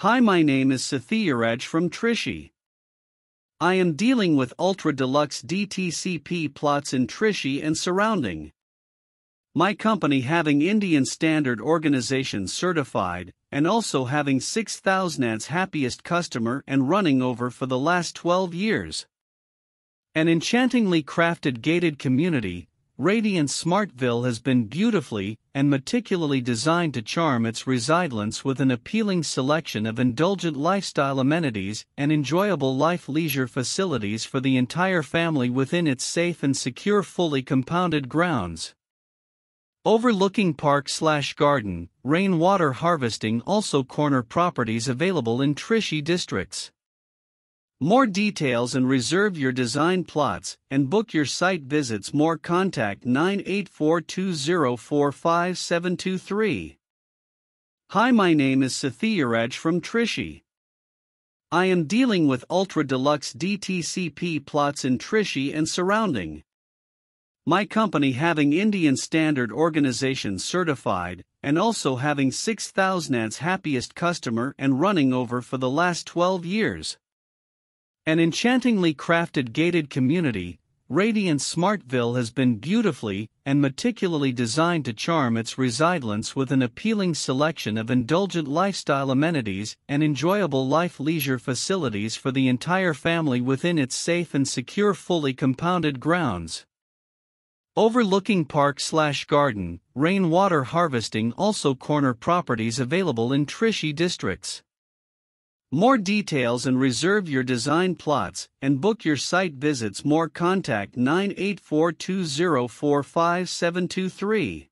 Hi, my name is Sathiyaraj from Trichy. I am dealing with ultra deluxe DTCP plots in Trichy and surrounding. My company having Indian Standard Organization certified and also having 6000 ants happiest customer and running over for the last 12 years. An enchantingly crafted gated community, Radiant Smartville has been beautifully and meticulously designed to charm its residents with an appealing selection of indulgent lifestyle amenities and enjoyable life leisure facilities for the entire family within its safe and secure fully compounded grounds. Overlooking park slash garden, rainwater harvesting also corner properties available in Trichy districts. More details and reserve your design plots and book your site visits. More contact 98420457723. Hi, my name is Sathiyaraj from Trichy. I am dealing with ultra deluxe DTCP plots in Trichy and surrounding. My company having Indian Standard Organization certified and also having 6000 ants happiest customer and running over for the last 12 years. An enchantingly crafted gated community, Radiant Smartville has been beautifully and meticulously designed to charm its residents with an appealing selection of indulgent lifestyle amenities and enjoyable life leisure facilities for the entire family within its safe and secure fully compounded grounds. Overlooking park slash garden, rainwater harvesting also corner properties available in Trichy districts. More details and reserve your design plots and book your site visits. More contact 98420457723.